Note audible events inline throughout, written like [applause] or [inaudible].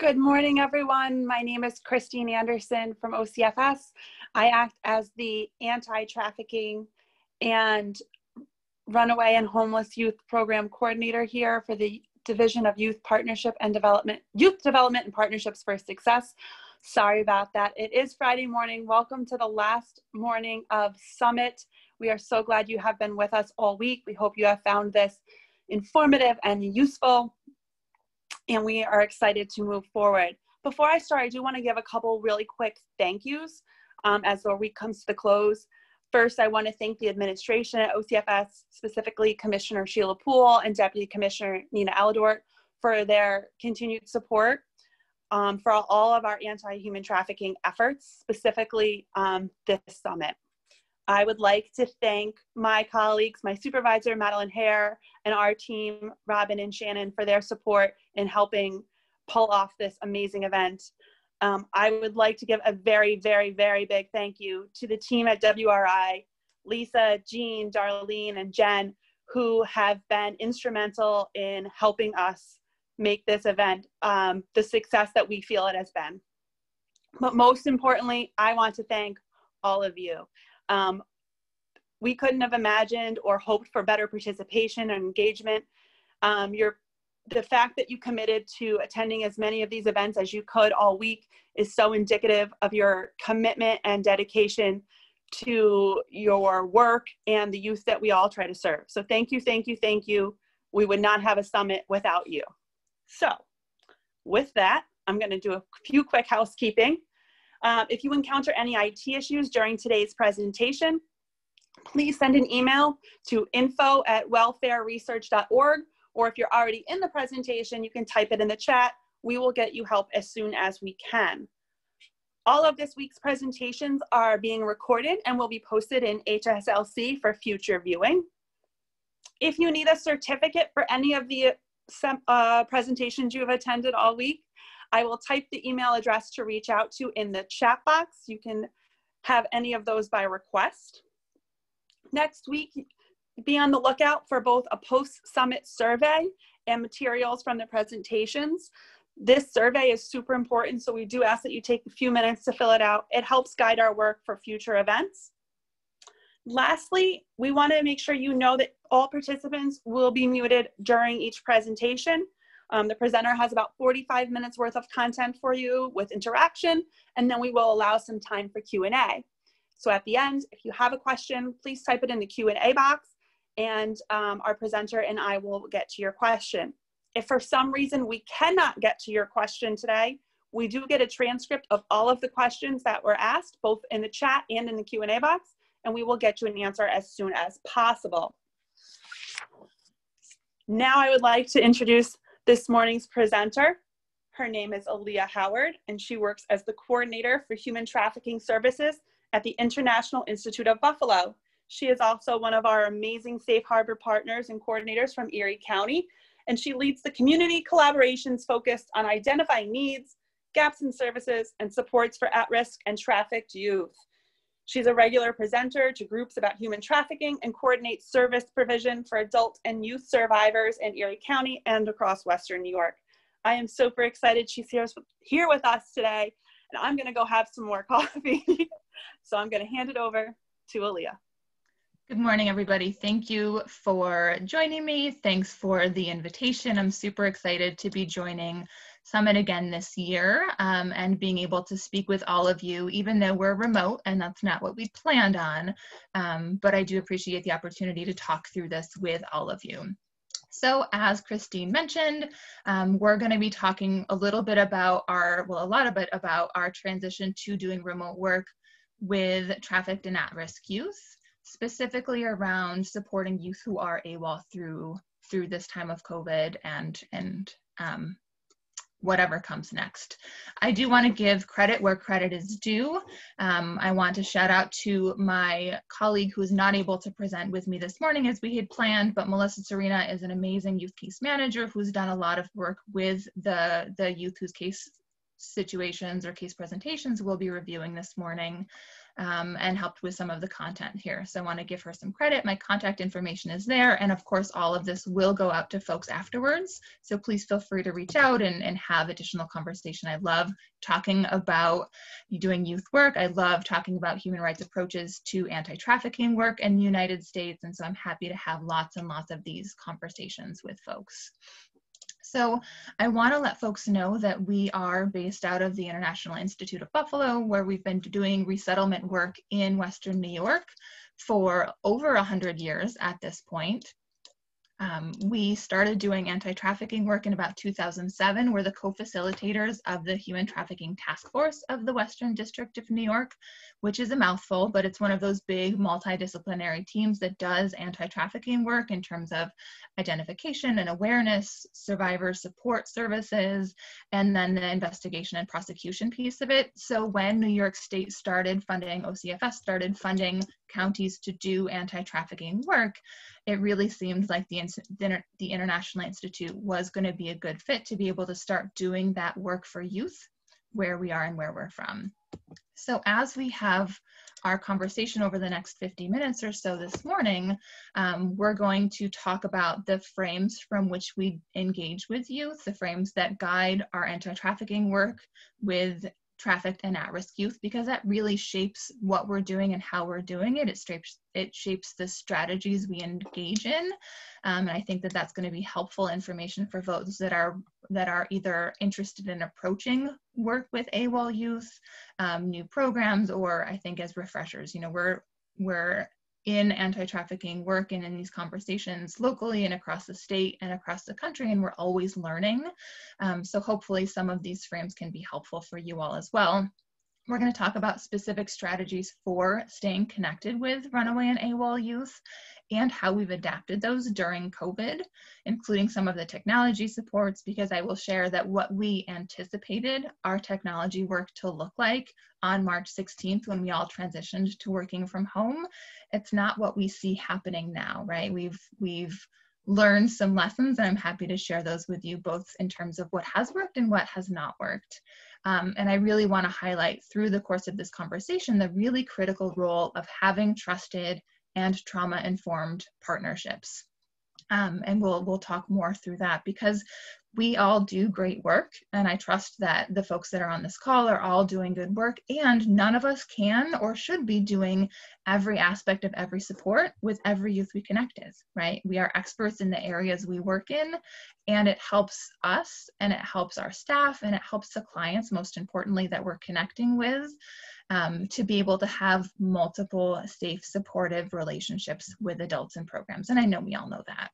Good morning, everyone. My name is Christine Anderson from OCFS. I act as the anti-trafficking and runaway and homeless youth program coordinator here for the Division of Youth Partnership and Development, Youth Development and Partnerships for Success. Sorry about that. It is Friday morning. Welcome to the last morning of Summit. We are so glad you have been with us all week. We hope you have found this informative and useful and we are excited to move forward. Before I start, I do want to give a couple really quick thank yous um, as the week comes to the close. First, I want to thank the administration at OCFS, specifically Commissioner Sheila Poole and Deputy Commissioner Nina Aledort for their continued support um, for all of our anti-human trafficking efforts, specifically um, this summit. I would like to thank my colleagues, my supervisor, Madeline Hare, and our team, Robin and Shannon, for their support in helping pull off this amazing event. Um, I would like to give a very, very, very big thank you to the team at WRI, Lisa, Jean, Darlene, and Jen, who have been instrumental in helping us make this event um, the success that we feel it has been. But most importantly, I want to thank all of you. Um, we couldn't have imagined or hoped for better participation and engagement. Um, your, the fact that you committed to attending as many of these events as you could all week is so indicative of your commitment and dedication to your work and the youth that we all try to serve. So thank you, thank you, thank you. We would not have a summit without you. So with that, I'm gonna do a few quick housekeeping. Um, if you encounter any IT issues during today's presentation, please send an email to info at welfareresearch.org, or if you're already in the presentation, you can type it in the chat. We will get you help as soon as we can. All of this week's presentations are being recorded and will be posted in HSLC for future viewing. If you need a certificate for any of the uh, presentations you have attended all week, I will type the email address to reach out to in the chat box. You can have any of those by request. Next week, be on the lookout for both a post-summit survey and materials from the presentations. This survey is super important, so we do ask that you take a few minutes to fill it out. It helps guide our work for future events. Lastly, we want to make sure you know that all participants will be muted during each presentation. Um, the presenter has about 45 minutes worth of content for you with interaction, and then we will allow some time for Q&A. So at the end, if you have a question, please type it in the Q&A box, and um, our presenter and I will get to your question. If for some reason we cannot get to your question today, we do get a transcript of all of the questions that were asked, both in the chat and in the Q&A box, and we will get you an answer as soon as possible. Now I would like to introduce this morning's presenter. Her name is Aaliyah Howard, and she works as the coordinator for human trafficking services at the International Institute of Buffalo. She is also one of our amazing Safe Harbor partners and coordinators from Erie County, and she leads the community collaborations focused on identifying needs, gaps in services, and supports for at-risk and trafficked youth. She's a regular presenter to groups about human trafficking and coordinates service provision for adult and youth survivors in Erie County and across Western New York. I am super excited she's here, here with us today, and I'm gonna go have some more [laughs] coffee. so I'm gonna hand it over to Aaliyah. Good morning, everybody. Thank you for joining me. Thanks for the invitation. I'm super excited to be joining Summit again this year um, and being able to speak with all of you, even though we're remote and that's not what we planned on. Um, but I do appreciate the opportunity to talk through this with all of you. So as Christine mentioned, um, we're going to be talking a little bit about our, well, a lot of bit about our transition to doing remote work with trafficked and at-risk youth, specifically around supporting youth who are AWOL through through this time of COVID and and um, whatever comes next. I do want to give credit where credit is due. Um, I want to shout out to my colleague who is not able to present with me this morning as we had planned, but Melissa Serena is an amazing youth case manager who's done a lot of work with the, the youth whose case situations or case presentations we'll be reviewing this morning. Um, and helped with some of the content here. So I want to give her some credit. My contact information is there. And of course, all of this will go out to folks afterwards. So please feel free to reach out and, and have additional conversation. I love talking about doing youth work. I love talking about human rights approaches to anti-trafficking work in the United States. And so I'm happy to have lots and lots of these conversations with folks. So I want to let folks know that we are based out of the International Institute of Buffalo, where we've been doing resettlement work in Western New York for over 100 years at this point. Um, we started doing anti-trafficking work in about 2007. We're the co-facilitators of the Human Trafficking Task Force of the Western District of New York, which is a mouthful, but it's one of those big multidisciplinary teams that does anti-trafficking work in terms of identification and awareness, survivor support services, and then the investigation and prosecution piece of it. So when New York State started funding, OCFS started funding counties to do anti-trafficking work, it really seemed like the, the International Institute was going to be a good fit to be able to start doing that work for youth where we are and where we're from. So as we have our conversation over the next 50 minutes or so this morning, um, we're going to talk about the frames from which we engage with youth, the frames that guide our anti-trafficking work with trafficked and at-risk youth because that really shapes what we're doing and how we're doing it. It shapes it shapes the strategies we engage in, um, and I think that that's going to be helpful information for those that are that are either interested in approaching work with AWOL youth, um, new programs, or I think as refreshers. You know, we're we're in anti-trafficking work and in these conversations locally and across the state and across the country and we're always learning. Um, so hopefully some of these frames can be helpful for you all as well we're going to talk about specific strategies for staying connected with runaway and AWOL youth and how we've adapted those during COVID, including some of the technology supports, because I will share that what we anticipated our technology work to look like on March 16th when we all transitioned to working from home, it's not what we see happening now, right? We've, we've learned some lessons and I'm happy to share those with you both in terms of what has worked and what has not worked. Um, and I really want to highlight through the course of this conversation the really critical role of having trusted and trauma informed partnerships. Um, and we'll we'll talk more through that because we all do great work and i trust that the folks that are on this call are all doing good work and none of us can or should be doing every aspect of every support with every youth we connect with right? We are experts in the areas we work in and it helps us and it helps our staff and it helps the clients most importantly that we're connecting with um, to be able to have multiple safe supportive relationships with adults and programs and i know we all know that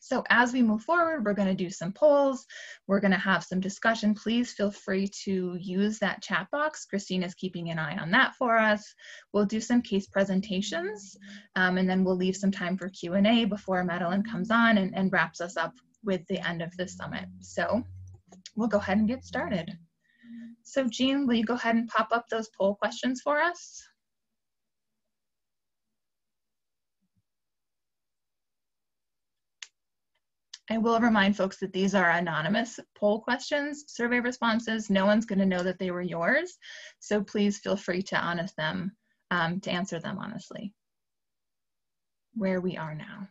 so as we move forward, we're going to do some polls. We're going to have some discussion. Please feel free to use that chat box. Christine is keeping an eye on that for us. We'll do some case presentations, um, and then we'll leave some time for Q&A before Madeline comes on and, and wraps us up with the end of the summit. So we'll go ahead and get started. So Jean, will you go ahead and pop up those poll questions for us? I will remind folks that these are anonymous poll questions, survey responses. No one's going to know that they were yours. So please feel free to honest them, um, to answer them honestly. Where we are now.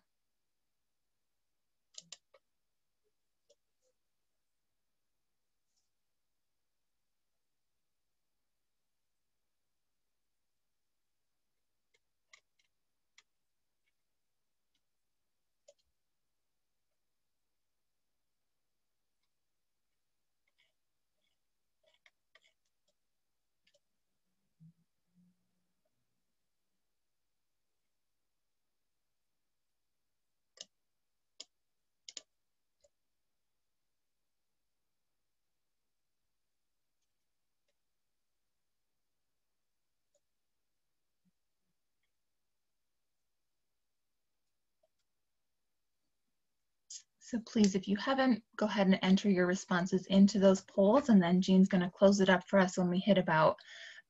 So please, if you haven't, go ahead and enter your responses into those polls and then Jean's gonna close it up for us when we hit about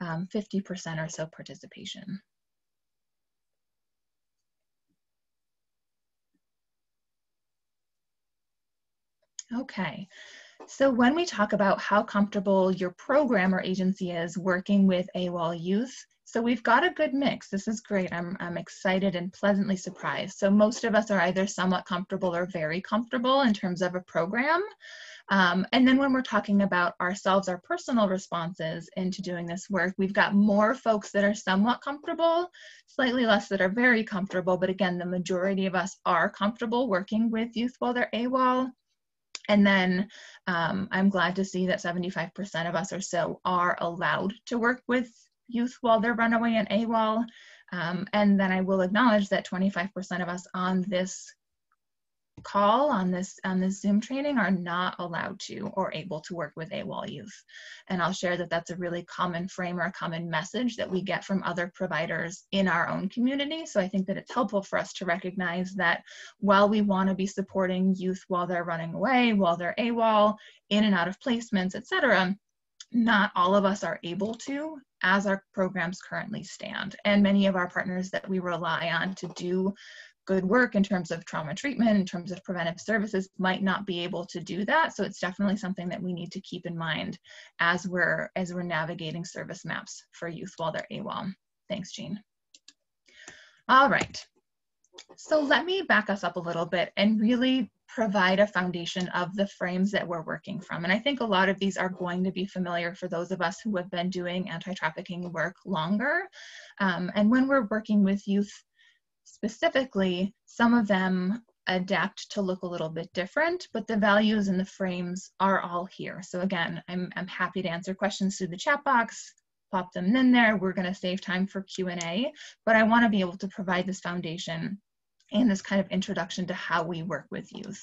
50% um, or so participation. Okay, so when we talk about how comfortable your program or agency is working with AWOL youth, So we've got a good mix. This is great. I'm, I'm excited and pleasantly surprised. So most of us are either somewhat comfortable or very comfortable in terms of a program. Um, and then when we're talking about ourselves, our personal responses into doing this work, we've got more folks that are somewhat comfortable, slightly less that are very comfortable. But again, the majority of us are comfortable working with youth while they're AWOL. And then um, I'm glad to see that 75% of us or so are allowed to work with youth while they're runaway and AWOL. Um, and then I will acknowledge that 25% of us on this call on this on this Zoom training are not allowed to or able to work with AWOL youth. And I'll share that that's a really common frame or a common message that we get from other providers in our own community. So I think that it's helpful for us to recognize that while we want to be supporting youth while they're running away, while they're AWOL, in and out of placements, etc., not all of us are able to as our programs currently stand. And many of our partners that we rely on to do good work in terms of trauma treatment, in terms of preventive services, might not be able to do that. So it's definitely something that we need to keep in mind as we're as we're navigating service maps for youth while they're AWOL. Thanks, Jean. All right. So let me back us up a little bit and really provide a foundation of the frames that we're working from. And I think a lot of these are going to be familiar for those of us who have been doing anti-trafficking work longer. Um, and when we're working with youth specifically, some of them adapt to look a little bit different, but the values and the frames are all here. So again, I'm, I'm happy to answer questions through the chat box, pop them in there. We're gonna save time for Q&A, but I wanna be able to provide this foundation and this kind of introduction to how we work with youth.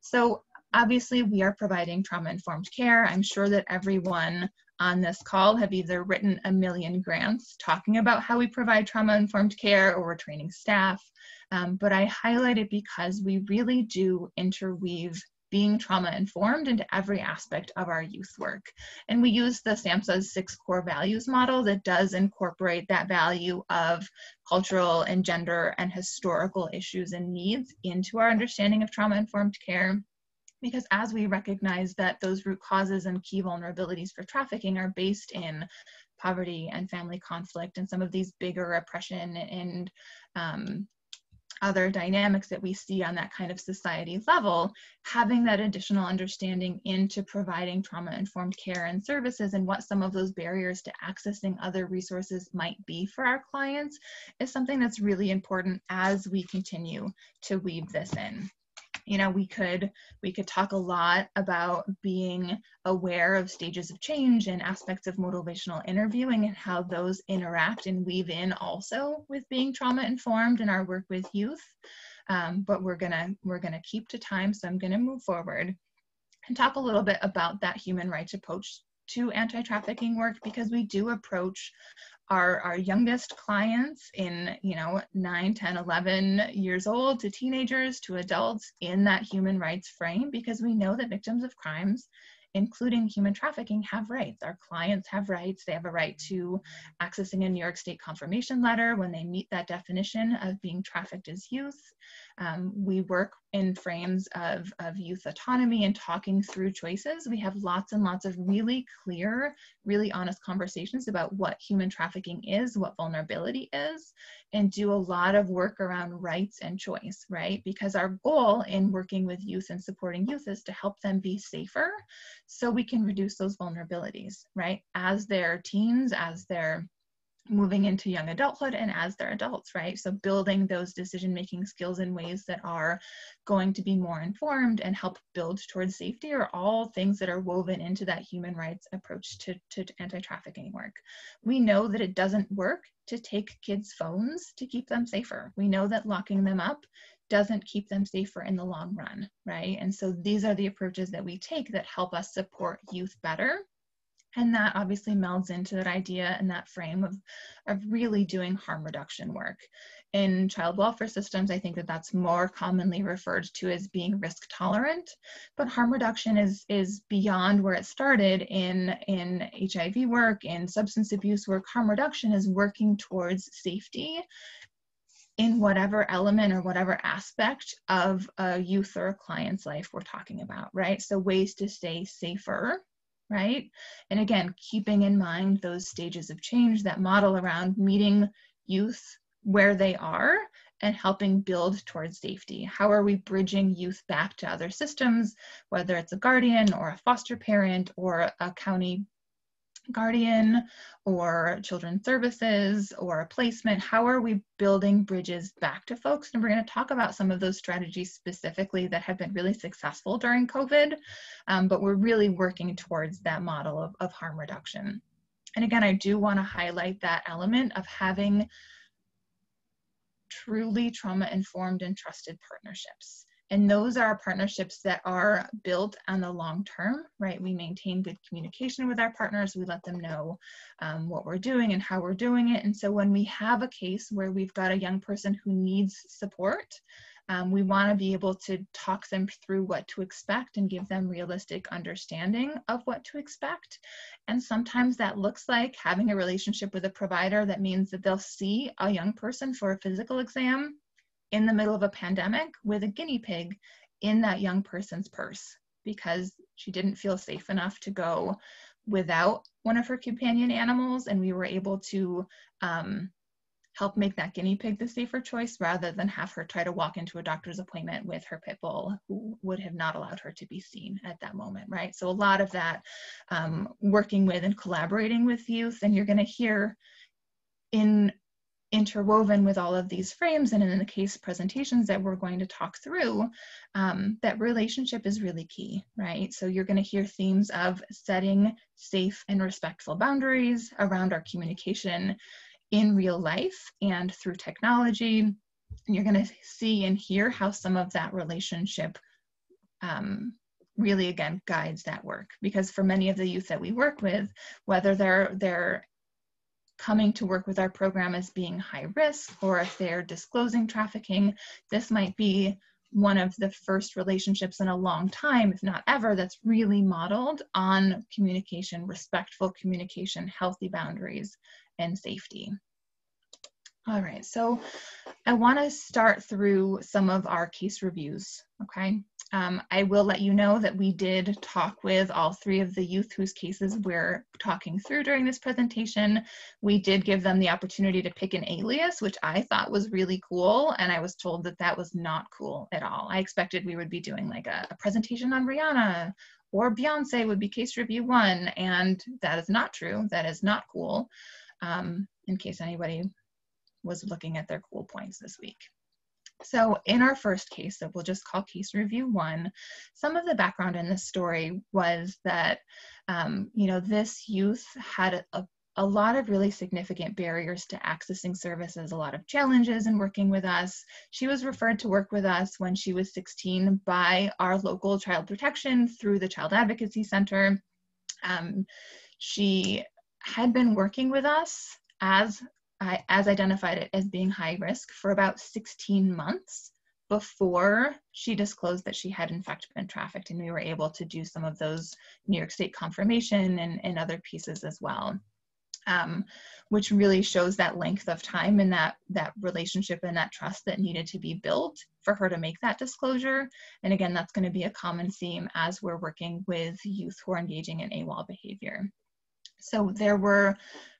So obviously we are providing trauma-informed care. I'm sure that everyone on this call have either written a million grants talking about how we provide trauma-informed care or we're training staff. Um, but I highlight it because we really do interweave being trauma informed into every aspect of our youth work. And we use the SAMHSA's six core values model that does incorporate that value of cultural and gender and historical issues and needs into our understanding of trauma informed care. Because as we recognize that those root causes and key vulnerabilities for trafficking are based in poverty and family conflict and some of these bigger oppression and um, other dynamics that we see on that kind of society level, having that additional understanding into providing trauma informed care and services and what some of those barriers to accessing other resources might be for our clients is something that's really important as we continue to weave this in you know we could we could talk a lot about being aware of stages of change and aspects of motivational interviewing and how those interact and weave in also with being trauma informed in our work with youth. Um, but we're gonna we're gonna keep to time so i'm gonna move forward and talk a little bit about that human rights approach to anti-trafficking work because we do approach our, our youngest clients in you know 9 10 11 years old to teenagers to adults in that human rights frame because we know that victims of crimes including human trafficking, have rights. Our clients have rights. They have a right to accessing a New York State confirmation letter when they meet that definition of being trafficked as youth. Um, we work in frames of, of youth autonomy and talking through choices. We have lots and lots of really clear, really honest conversations about what human trafficking is, what vulnerability is, and do a lot of work around rights and choice, right? Because our goal in working with youth and supporting youth is to help them be safer so we can reduce those vulnerabilities, right? As they're teens, as they're moving into young adulthood and as they're adults, right? So building those decision making skills in ways that are going to be more informed and help build towards safety are all things that are woven into that human rights approach to, to anti trafficking work. We know that it doesn't work to take kids' phones to keep them safer. We know that locking them up doesn't keep them safer in the long run, right? And so these are the approaches that we take that help us support youth better and that obviously melds into that idea and that frame of, of really doing harm reduction work. In child welfare systems, I think that that's more commonly referred to as being risk tolerant, but harm reduction is, is beyond where it started in, in HIV work, in substance abuse work. Harm reduction is working towards safety in whatever element or whatever aspect of a youth or a client's life we're talking about, right? So ways to stay safer right? And again, keeping in mind those stages of change that model around meeting youth where they are and helping build towards safety. How are we bridging youth back to other systems, whether it's a guardian or a foster parent or a county guardian or children's services or a placement how are we building bridges back to folks? And we're going to talk about some of those strategies specifically that have been really successful during covid um, but we're really working towards that model of, of harm reduction. And again i do want to highlight that element of having truly trauma informed and trusted partnerships and those are partnerships that are built on the long term, right? We maintain good communication with our partners. We let them know um, what we're doing and how we're doing it. And so when we have a case where we've got a young person who needs support, um, we want to be able to talk them through what to expect and give them realistic understanding of what to expect. And sometimes that looks like having a relationship with a provider that means that they'll see a young person for a physical exam in the middle of a pandemic with a guinea pig in that young person's purse because she didn't feel safe enough to go without one of her companion animals. And we were able to um, help make that guinea pig the safer choice rather than have her try to walk into a doctor's appointment with her pit bull who would have not allowed her to be seen at that moment right? So a lot of that um, working with and collaborating with youth and you're going to hear in interwoven with all of these frames and in the case presentations that we're going to talk through, um, that relationship is really key, right? So you're going to hear themes of setting safe and respectful boundaries around our communication in real life and through technology. And you're going to see and hear how some of that relationship um, really again guides that work because for many of the youth that we work with whether they're they're coming to work with our program as being high risk or if they're disclosing trafficking, this might be one of the first relationships in a long time, if not ever, that's really modeled on communication, respectful communication, healthy boundaries, and safety. All right, so I want to start through some of our case reviews, okay? Um, I will let you know that we did talk with all three of the youth whose cases we're talking through during this presentation. We did give them the opportunity to pick an alias, which I thought was really cool, and I was told that that was not cool at all. I expected we would be doing like a, a presentation on Rihanna or Beyonce would be case review one, and that is not true. That is not cool, um, in case anybody was looking at their cool points this week. So in our first case that we'll just call case review one, some of the background in this story was that, um, you know, this youth had a, a lot of really significant barriers to accessing services, a lot of challenges in working with us. She was referred to work with us when she was 16 by our local child protection through the Child Advocacy Center. Um, she had been working with us as I, as identified it as being high risk for about 16 months before she disclosed that she had in fact been trafficked and we were able to do some of those new york state confirmation and, and other pieces as well. Um, which really shows that length of time and that that relationship and that trust that needed to be built for her to make that disclosure. And again that's going to be a common theme as we're working with youth who are engaging in AWOL behavior so there were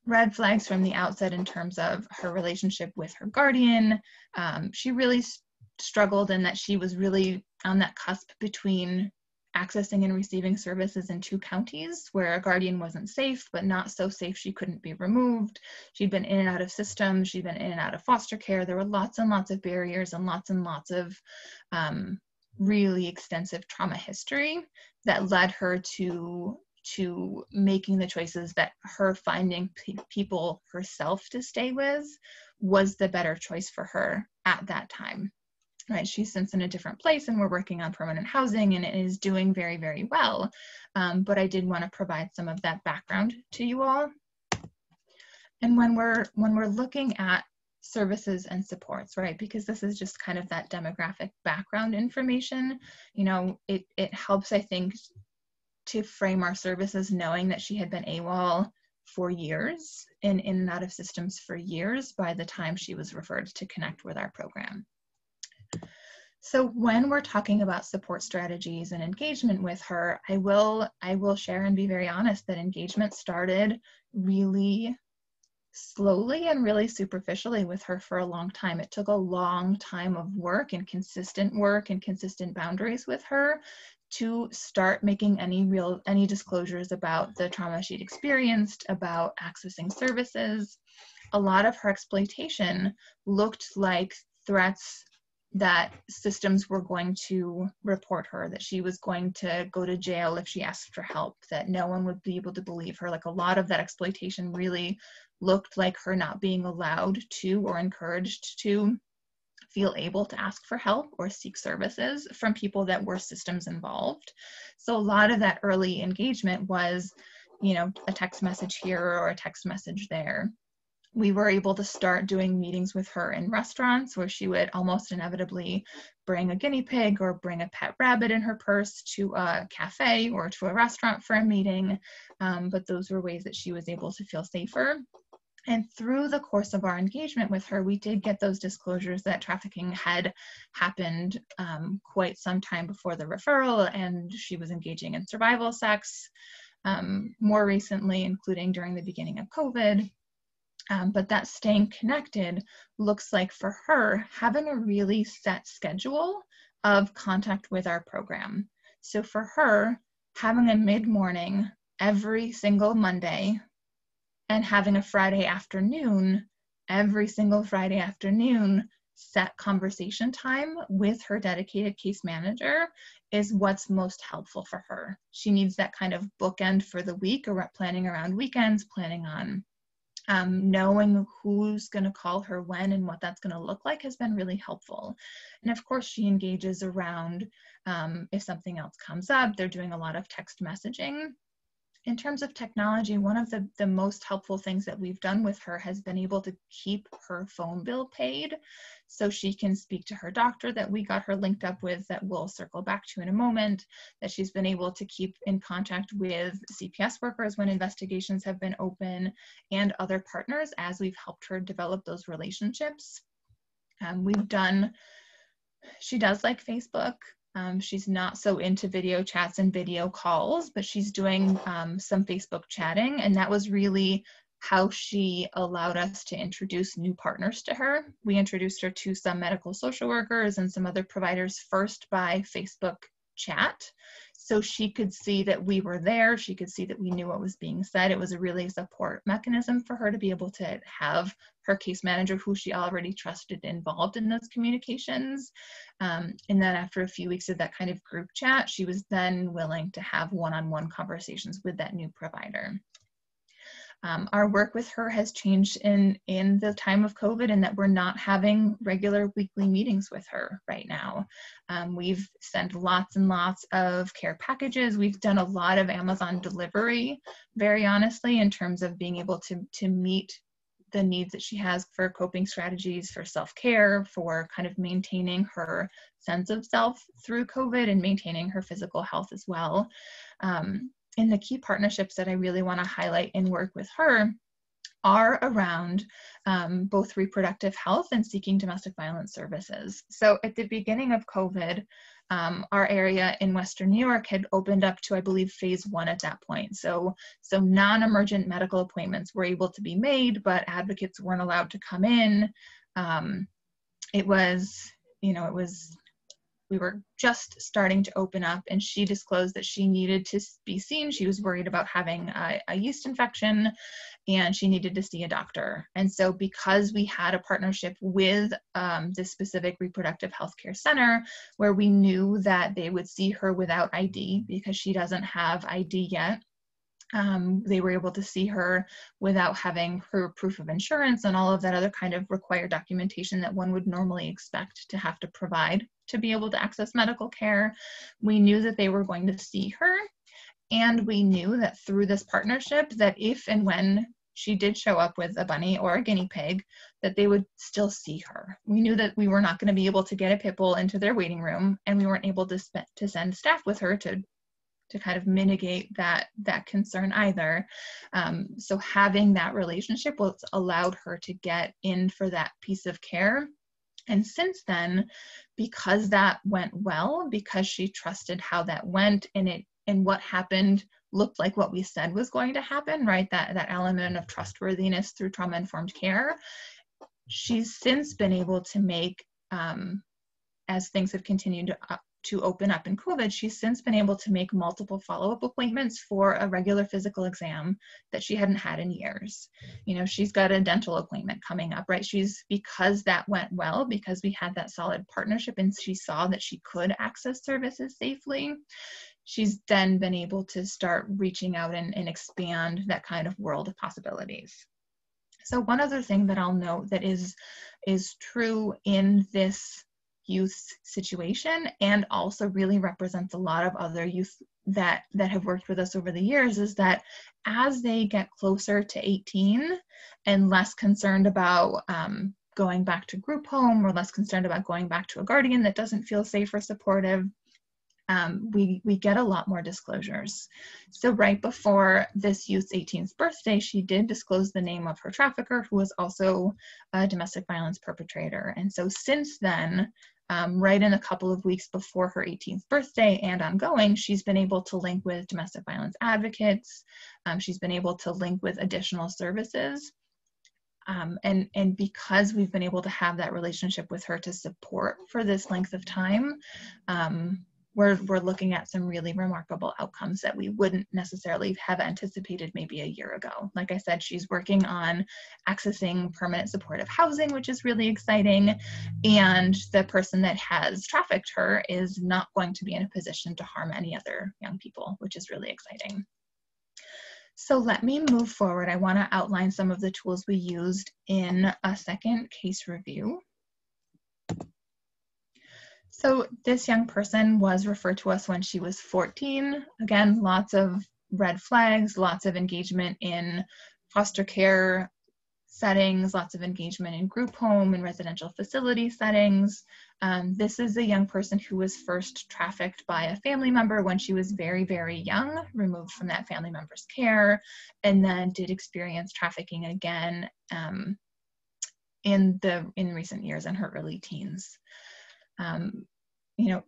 red flags from the outset in terms of her relationship with her guardian. Um, she really struggled in that she was really on that cusp between accessing and receiving services in two counties where a guardian wasn't safe, but not so safe she couldn't be removed. She'd been in and out of systems, she'd been in and out of foster care. There were lots and lots of barriers and lots and lots of um, really extensive trauma history that led her to to making the choices that her finding people herself to stay with was the better choice for her at that time. Right she's since in a different place and we're working on permanent housing and it is doing very very well. Um, but i did want to provide some of that background to you all. And when we're when we're looking at services and supports right because this is just kind of that demographic background information you know it it helps i think to frame our services knowing that she had been AWOL for years and in and out of systems for years by the time she was referred to connect with our program. so when we're talking about support strategies and engagement with her, I will I will share and be very honest that engagement started really slowly and really superficially with her for a long time. It took a long time of work and consistent work and consistent boundaries with her to start making any real any disclosures about the trauma she'd experienced, about accessing services. A lot of her exploitation looked like threats that systems were going to report her, that she was going to go to jail if she asked for help, that no one would be able to believe her. Like a lot of that exploitation really looked like her not being allowed to or encouraged to feel able to ask for help or seek services from people that were systems involved. So a lot of that early engagement was, you know, a text message here or a text message there we were able to start doing meetings with her in restaurants where she would almost inevitably bring a guinea pig or bring a pet rabbit in her purse to a cafe or to a restaurant for a meeting. Um, but those were ways that she was able to feel safer. And through the course of our engagement with her, we did get those disclosures that trafficking had happened um, quite some time before the referral, and she was engaging in survival sex um, more recently, including during the beginning of COVID. Um, but that staying connected looks like for her having a really set schedule of contact with our program. So for her, having a mid morning every single Monday and having a Friday afternoon every single Friday afternoon set conversation time with her dedicated case manager is what's most helpful for her. She needs that kind of bookend for the week or planning around weekends, planning on um, knowing who's going to call her when and what that's going to look like has been really helpful. And of course, she engages around um, if something else comes up. They're doing a lot of text messaging in terms of technology, one of the, the most helpful things that we've done with her has been able to keep her phone bill paid so she can speak to her doctor that we got her linked up with that we'll circle back to in a moment, that she's been able to keep in contact with CPS workers when investigations have been open and other partners as we've helped her develop those relationships. Um, we've done, she does like Facebook. Um, she's not so into video chats and video calls, but she's doing um, some Facebook chatting, and that was really how she allowed us to introduce new partners to her. We introduced her to some medical social workers and some other providers first by Facebook chat. So she could see that we were there. She could see that we knew what was being said. It was a really support mechanism for her to be able to have her case manager who she already trusted involved in those communications. Um, and then after a few weeks of that kind of group chat she was then willing to have one-on-one conversations with that new provider um, our work with her has changed in, in the time of COVID and that we're not having regular weekly meetings with her right now. Um, we've sent lots and lots of care packages. We've done a lot of Amazon delivery, very honestly, in terms of being able to, to meet the needs that she has for coping strategies, for self care, for kind of maintaining her sense of self through COVID and maintaining her physical health as well. Um, and the key partnerships that I really want to highlight and work with her are around um, both reproductive health and seeking domestic violence services. So at the beginning of COVID, um, our area in Western New York had opened up to, I believe, phase one at that point. So, so non-emergent medical appointments were able to be made, but advocates weren't allowed to come in. Um, it was, you know, it was we were just starting to open up and she disclosed that she needed to be seen. She was worried about having a, a, yeast infection and she needed to see a doctor. And so because we had a partnership with um, this specific reproductive health care center where we knew that they would see her without id because she doesn't have id yet um, they were able to see her without having her proof of insurance and all of that other kind of required documentation that one would normally expect to have to provide to be able to access medical care. We knew that they were going to see her. And we knew that through this partnership, that if and when she did show up with a bunny or a guinea pig, that they would still see her. We knew that we were not going to be able to get a pit bull into their waiting room, and we weren't able to, sp- to send staff with her to to kind of mitigate that that concern either. Um, so having that relationship was allowed her to get in for that piece of care And since then, because that went well, because she trusted how that went and it and what happened looked like what we said was going to happen, right? That that element of trustworthiness through trauma informed care. She's since been able to make, um, as things have continued to, to open up in COVID, she's since been able to make multiple follow up appointments for a regular physical exam that she hadn't had in years. You know, she's got a dental appointment coming up, right? She's because that went well, because we had that solid partnership and she saw that she could access services safely. She's then been able to start reaching out and, and expand that kind of world of possibilities. So one other thing that I'll note that is is true in this youth situation and also really represents a lot of other youth that that have worked with us over the years is that as they get closer to 18 and less concerned about um, going back to group home or less concerned about going back to a guardian that doesn't feel safe or supportive um, we, we get a lot more disclosures. So right before this youth's 18th birthday, she did disclose the name of her trafficker, who was also a domestic violence perpetrator. And so since then, um, right in a couple of weeks before her 18th birthday and ongoing, she's been able to link with domestic violence advocates. Um, she's been able to link with additional services. Um, and, and because we've been able to have that relationship with her to support for this length of time, um, we're, we're looking at some really remarkable outcomes that we wouldn't necessarily have anticipated maybe a year ago. Like I said, she's working on accessing permanent supportive housing, which is really exciting. And the person that has trafficked her is not going to be in a position to harm any other young people, which is really exciting. So let me move forward. I want to outline some of the tools we used in a second case review. So this young person was referred to us when she was 14. Again, lots of red flags, lots of engagement in foster care settings, lots of engagement in group home and residential facility settings. Um, this is a young person who was first trafficked by a family member when she was very, very young, removed from that family member's care, and then did experience trafficking again um, in the in recent years in her early teens um, you know,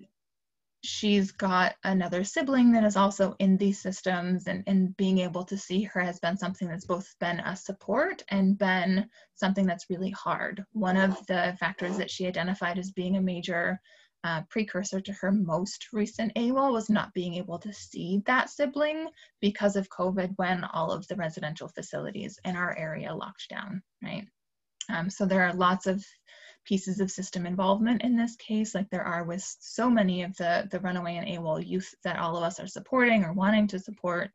she's got another sibling that is also in these systems and, and being able to see her has been something that's both been a support and been something that's really hard. One of the factors that she identified as being a major uh, precursor to her most recent AWOL was not being able to see that sibling because of COVID when all of the residential facilities in our area locked down, right? Um, so there are lots of pieces of system involvement in this case, like there are with so many of the, the runaway and AWOL youth that all of us are supporting or wanting to support.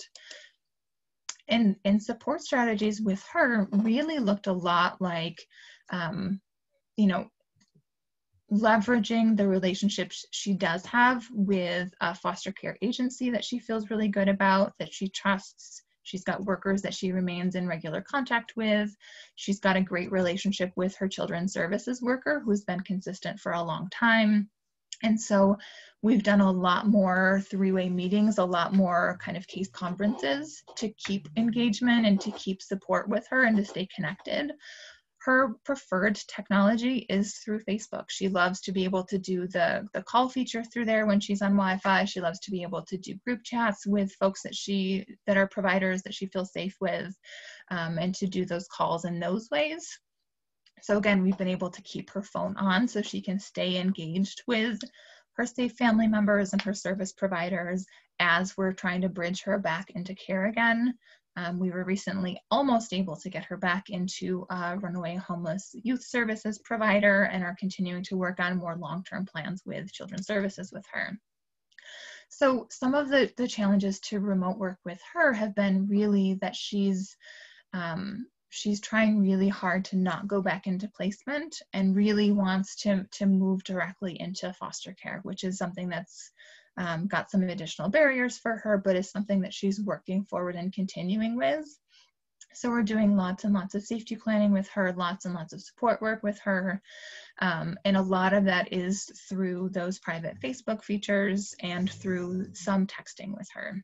And, and support strategies with her really looked a lot like, um, you know, leveraging the relationships she does have with a foster care agency that she feels really good about, that she trusts, She's got workers that she remains in regular contact with. She's got a great relationship with her children's services worker who's been consistent for a long time. And so we've done a lot more three way meetings, a lot more kind of case conferences to keep engagement and to keep support with her and to stay connected her preferred technology is through Facebook. She loves to be able to do the, the call feature through there when she's on Wi-Fi. She loves to be able to do group chats with folks that she that are providers that she feels safe with, um, and to do those calls in those ways. So again, we've been able to keep her phone on so she can stay engaged with her safe family members and her service providers as we're trying to bridge her back into care again. Um, we were recently almost able to get her back into a runaway homeless youth services provider and are continuing to work on more long-term plans with children's services with her. So some of the, the challenges to remote work with her have been really that she's um, she's trying really hard to not go back into placement and really wants to to move directly into foster care, which is something that's um, got some additional barriers for her, but is something that she's working forward and continuing with. So we're doing lots and lots of safety planning with her, lots and lots of support work with her. Um, and a lot of that is through those private Facebook features and through some texting with her.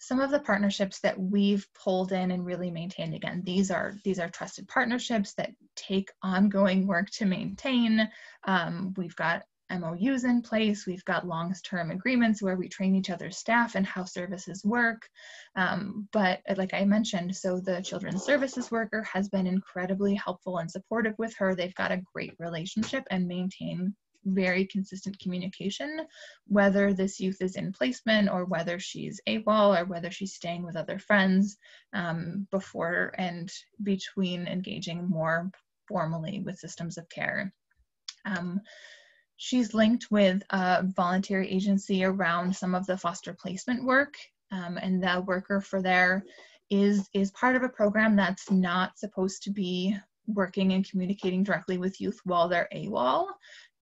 some of the partnerships that we've pulled in and really maintained again these are these are trusted partnerships that take ongoing work to maintain um, we've got MOUs in place. We've got long-term agreements where we train each other's staff and how services work. Um, but uh, like I mentioned, so the children's services worker has been incredibly helpful and supportive with her. They've got a great relationship and maintain very consistent communication, whether this youth is in placement or whether she's AWOL or whether she's staying with other friends um, before and between engaging more formally with systems of care. Um, she's linked with a voluntary agency around some of the foster placement work um, and the worker for there is is part of a program that's not supposed to be working and communicating directly with youth while they're AWOL.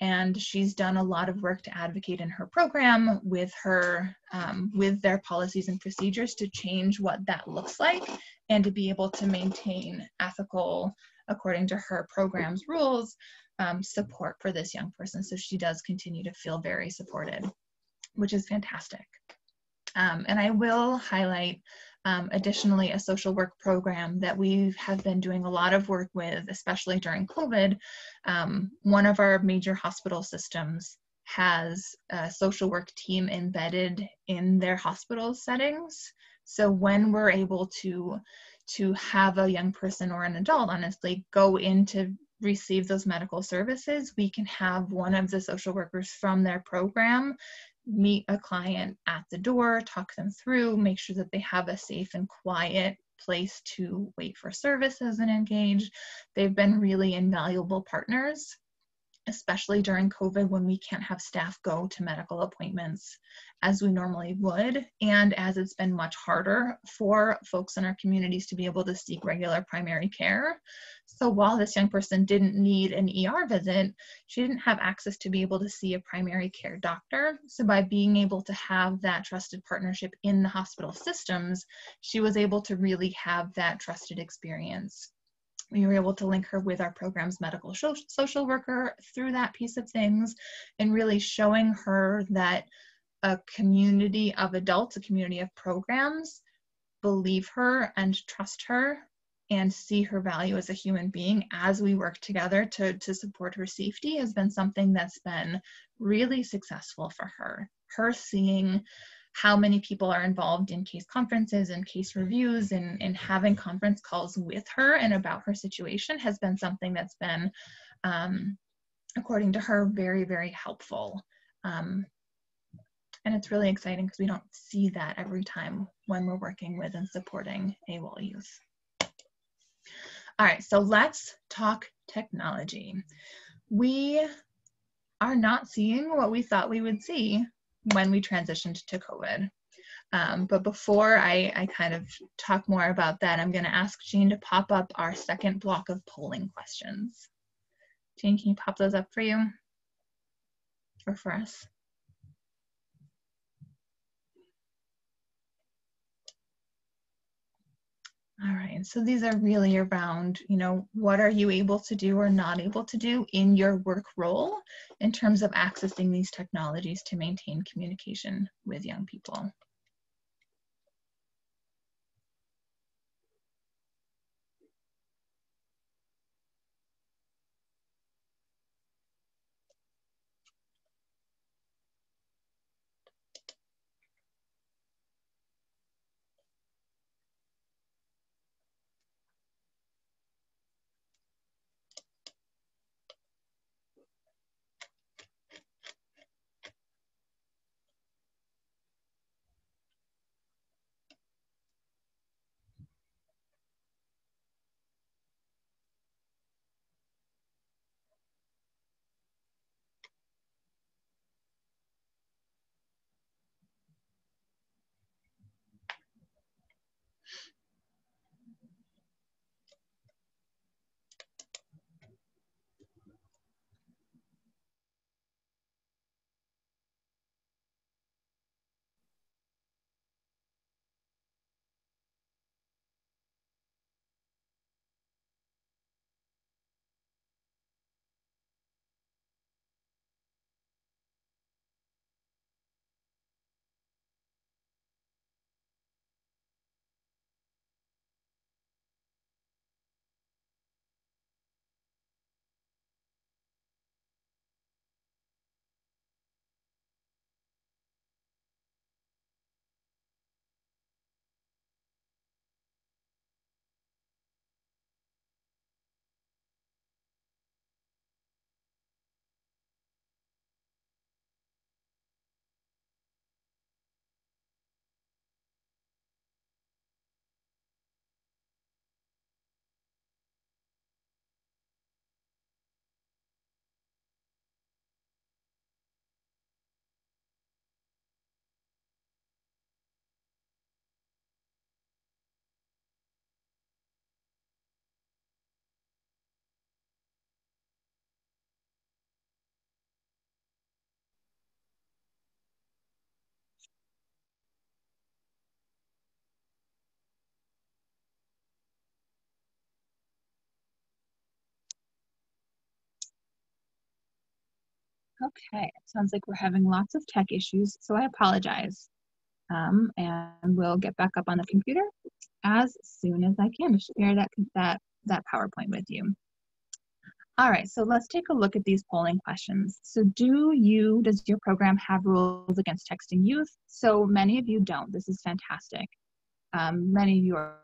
And she's done a lot of work to advocate in her program with her um, with their policies and procedures to change what that looks like and to be able to maintain ethical according to her program's rules um, support for this young person so she does continue to feel very supported which is fantastic um, and i will highlight um, additionally, a social work program that we have been doing a lot of work with, especially during COVID. Um, one of our major hospital systems has a social work team embedded in their hospital settings. So when we're able to to have a young person or an adult, honestly, go in to receive those medical services, we can have one of the social workers from their program meet a client at the door, talk them through, make sure that they have a safe and quiet place to wait for services and engage. They've been really invaluable partners especially during COVID when we can't have staff go to medical appointments as we normally would, and as it's been much harder for folks in our communities to be able to seek regular primary care. So while this young person didn't need an ER visit, she didn't have access to be able to see a primary care doctor. So by being able to have that trusted partnership in the hospital systems, she was able to really have that trusted experience we were able to link her with our program's medical social worker through that piece of things and really showing her that a community of adults, a community of programs believe her and trust her and see her value as a human being as we work together to, to support her safety has been something that's been really successful for her. Her seeing how many people are involved in case conferences and case reviews and, and having conference calls with her and about her situation has been something that's been, um, according to her, very, very helpful. Um, and it's really exciting because we don't see that every time when we're working with and supporting AWOL youth. All right, so let's talk technology. We are not seeing what we thought we would see when we transitioned to COVID. Um, but before I, I kind of talk more about that, I'm going to ask Jean to pop up our second block of polling questions. Jean, can you pop those up for you or for us? All right, so these are really around, you know, what are you able to do or not able to do in your work role in terms of accessing these technologies to maintain communication with young people. Okay, it sounds like we're having lots of tech issues, so I apologize. Um, and we'll get back up on the computer as soon as I can to share that, that, that PowerPoint with you. All right, so let's take a look at these polling questions. So do you, does your program have rules against texting youth? So many of you don't. This is fantastic. Um, many of you are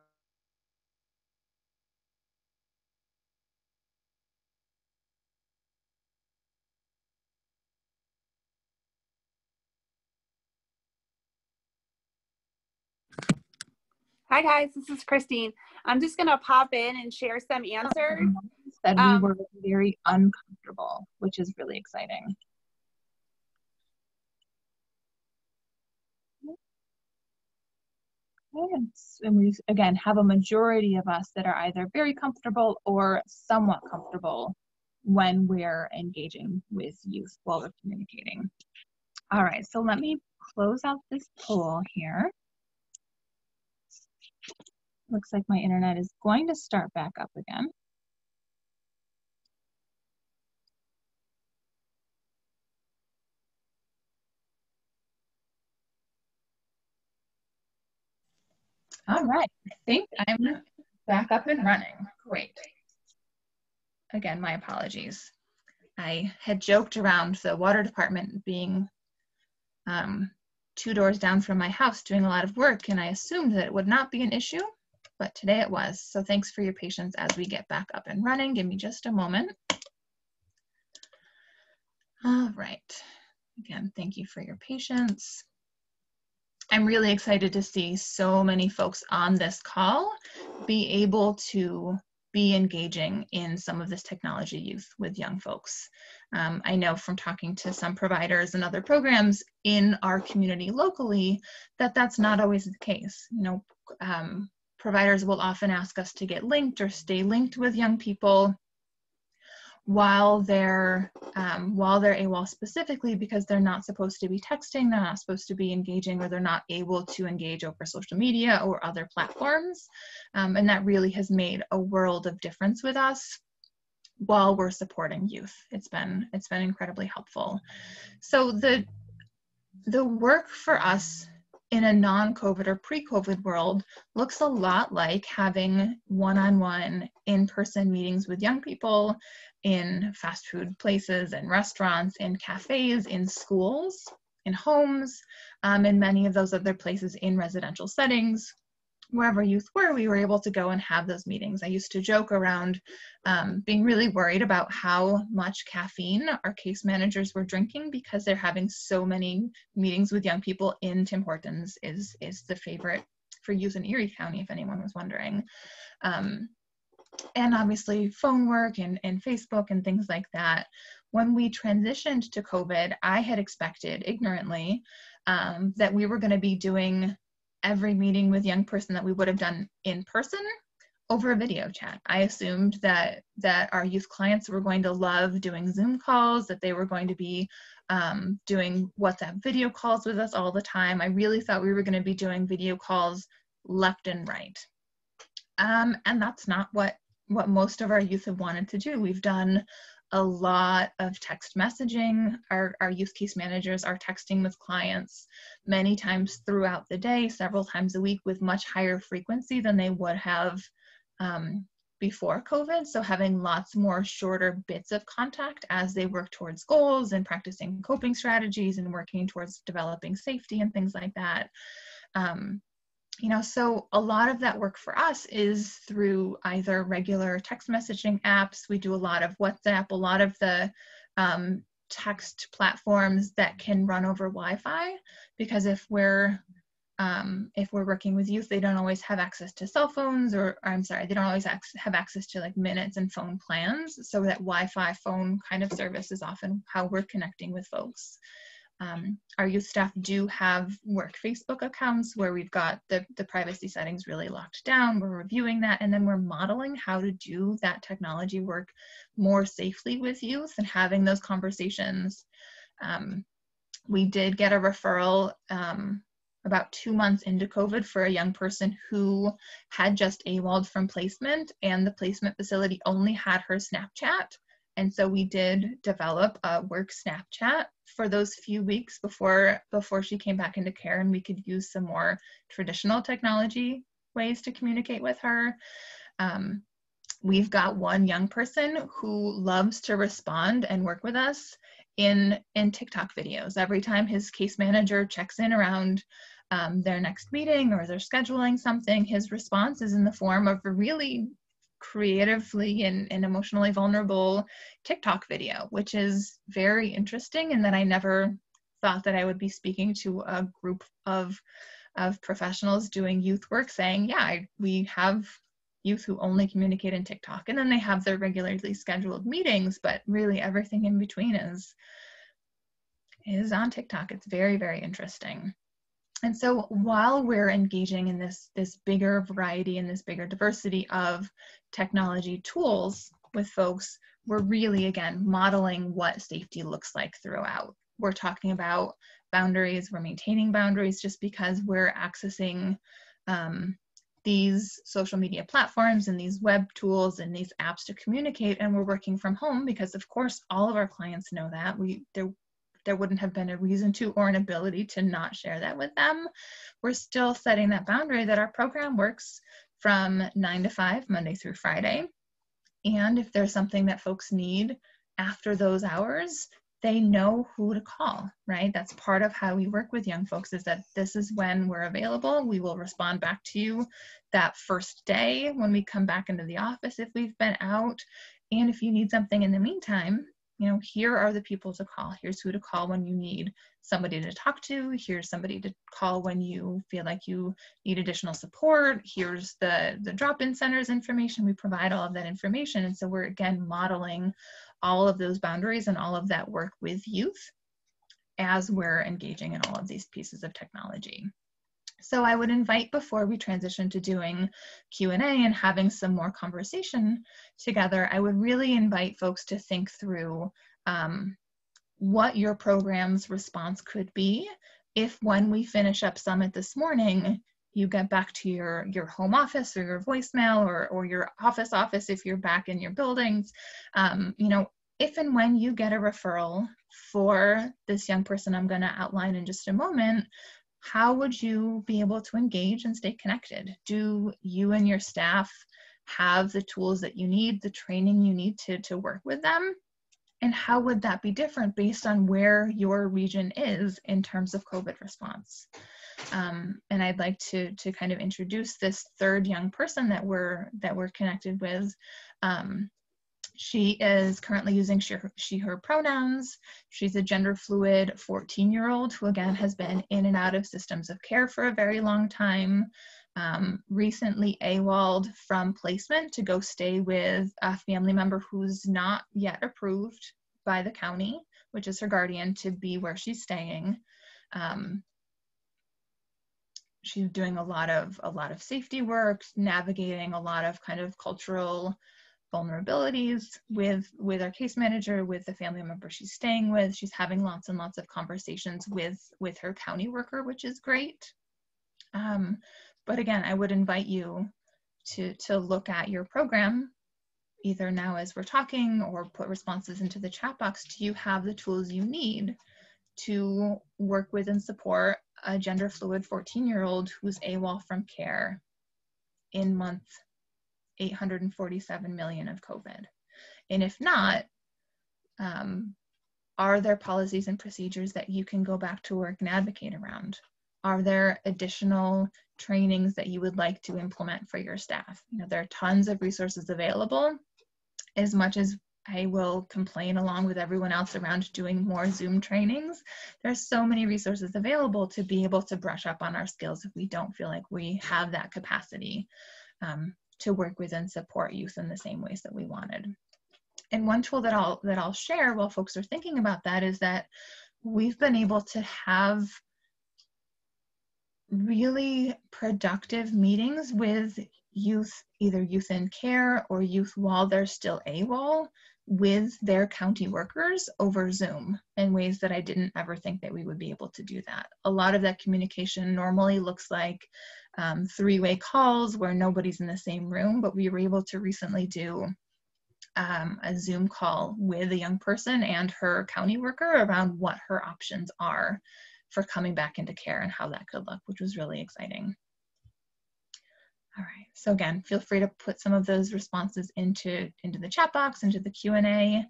Hi guys, this is Christine. I'm just gonna pop in and share some answers. Said um, we were very uncomfortable, which is really exciting. And we again have a majority of us that are either very comfortable or somewhat comfortable when we're engaging with youth while we're communicating. All right, so let me close out this poll here. Looks like my internet is going to start back up again. All right, I think I'm back up and running. Great. Again, my apologies. I had joked around the water department being um, two doors down from my house doing a lot of work and I assumed that it would not be an issue, but today it was. So thanks for your patience as we get back up and running. Give me just a moment. All right. Again, thank you for your patience. I'm really excited to see so many folks on this call be able to be engaging in some of this technology use with young folks. Um, I know from talking to some providers and other programs in our community locally that that's not always the case. You know, um, providers will often ask us to get linked or stay linked with young people while they're um, while they're AWOL specifically because they're not supposed to be texting, they're not supposed to be engaging, or they're not able to engage over social media or other platforms, um, and that really has made a world of difference with us while we're supporting youth. It's been it's been incredibly helpful. So the the work for us in a non-COVID or pre-COVID world looks a lot like having one-on-one in-person meetings with young people in fast food places and restaurants, in cafes, in schools, in homes, um, and many of those other places in residential settings. Wherever youth were, we were able to go and have those meetings. I used to joke around um, being really worried about how much caffeine our case managers were drinking because they're having so many meetings with young people in Tim Hortons is, is the favorite for youth in Erie County, if anyone was wondering. Um, and obviously phone work and, and Facebook and things like that. When we transitioned to COVID, I had expected ignorantly um, that we were going to be doing every meeting with young person that we would have done in person over a video chat. I assumed that that our youth clients were going to love doing Zoom calls, that they were going to be um, doing WhatsApp video calls with us all the time. I really thought we were going to be doing video calls left and right. Um, and that's not what what most of our youth have wanted to do. We've done a lot of text messaging. Our, our youth case managers are texting with clients many times throughout the day, several times a week, with much higher frequency than they would have um, before COVID. So, having lots more shorter bits of contact as they work towards goals and practicing coping strategies and working towards developing safety and things like that. Um, you know, so a lot of that work for us is through either regular text messaging apps. We do a lot of WhatsApp, a lot of the um, text platforms that can run over Wi-Fi, because if we're um, if we're working with youth, they don't always have access to cell phones, or, or I'm sorry, they don't always ac have access to like minutes and phone plans. So that Wi-Fi phone kind of service is often how we're connecting with folks. Um, our youth staff do have work Facebook accounts where we've got the, the privacy settings really locked down. We're reviewing that and then we're modeling how to do that technology work more safely with youth and having those conversations. Um, we did get a referral um, about two months into COVID for a young person who had just AWOLed from placement and the placement facility only had her Snapchat And so we did develop a work Snapchat for those few weeks before before she came back into care and we could use some more traditional technology ways to communicate with her. Um, we've got one young person who loves to respond and work with us in in TikTok videos. Every time his case manager checks in around um, their next meeting or they're scheduling something, his response is in the form of a really creatively and, and emotionally vulnerable TikTok video, which is very interesting and that I never thought that I would be speaking to a group of of professionals doing youth work saying, yeah, I, we have youth who only communicate in TikTok and then they have their regularly scheduled meetings, but really everything in between is is on TikTok. It's very, very interesting. And so while we're engaging in this, this bigger variety and this bigger diversity of technology tools with folks, we're really, again, modeling what safety looks like throughout. We're talking about boundaries, we're maintaining boundaries just because we're accessing um, these social media platforms and these web tools and these apps to communicate and we're working from home because of course all of our clients know that we there there wouldn't have been a reason to or an ability to not share that with them we're still setting that boundary that our program works from 9 to 5 monday through friday and if there's something that folks need after those hours they know who to call, right? That's part of how we work with young folks is that this is when we're available. We will respond back to you that first day when we come back into the office if we've been out. And if you need something in the meantime, you know, here are the people to call. Here's who to call when you need somebody to talk to. Here's somebody to call when you feel like you need additional support. Here's the, the drop-in centers information. We provide all of that information. And so we're again modeling all of those boundaries and all of that work with youth as we're engaging in all of these pieces of technology. So I would invite before we transition to doing Q&A and having some more conversation together, I would really invite folks to think through um, what your program's response could be if when we finish up Summit this morning, you get back to your, your home office or your voicemail or, or your office office if you're back in your buildings. Um, you know, if and when you get a referral for this young person I'm going to outline in just a moment, how would you be able to engage and stay connected? Do you and your staff have the tools that you need, the training you need to, to work with them? And how would that be different based on where your region is in terms of COVID response? Um, and I'd like to to kind of introduce this third young person that we're that we're connected with. Um, she is currently using she, she, her pronouns. She's a gender fluid 14 year old who, again, has been in and out of systems of care for a very long time. Um, recently AWOLed from placement to go stay with a family member who's not yet approved by the county, which is her guardian, to be where she's staying. Um, she's doing a lot of a lot of safety work navigating a lot of kind of cultural vulnerabilities with with our case manager with the family member she's staying with. She's having lots and lots of conversations with with her county worker which is great. Um, but again i would invite you to to look at your program either now as we're talking or put responses into the chat box. Do you have the tools you need to work with and support a gender fluid 14 year old who's AWOL from care in month 847 million of COVID? And if not, um, are there policies and procedures that you can go back to work and advocate around? Are there additional trainings that you would like to implement for your staff? You know, there are tons of resources available. As much as I will complain along with everyone else around doing more Zoom trainings. There's so many resources available to be able to brush up on our skills if we don't feel like we have that capacity um, to work with and support youth in the same ways that we wanted. And one tool that I'll that I'll share while folks are thinking about that is that we've been able to have really productive meetings with youth, either youth in care or youth while they're still AWOL with their county workers over Zoom in ways that I didn't ever think that we would be able to do that. A lot of that communication normally looks like um, three-way calls where nobody's in the same room, but we were able to recently do um, a Zoom call with a young person and her county worker around what her options are for coming back into care and how that could look, which was really exciting. All right, so again, feel free to put some of those responses into, into the chat box, into the Q&A,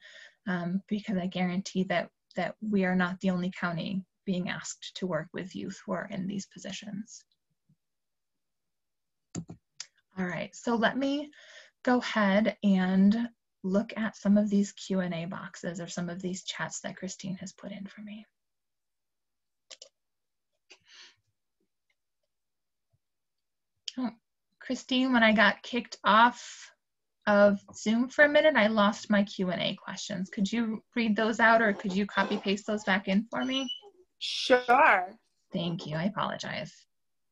um, because I guarantee that, that we are not the only county being asked to work with youth who are in these positions. All right, so let me go ahead and look at some of these Q&A boxes or some of these chats that Christine has put in for me. Oh, Christine, when I got kicked off of Zoom for a minute, I lost my Q&A questions. Could you read those out or could you copy paste those back in for me? Sure. Thank you. I apologize.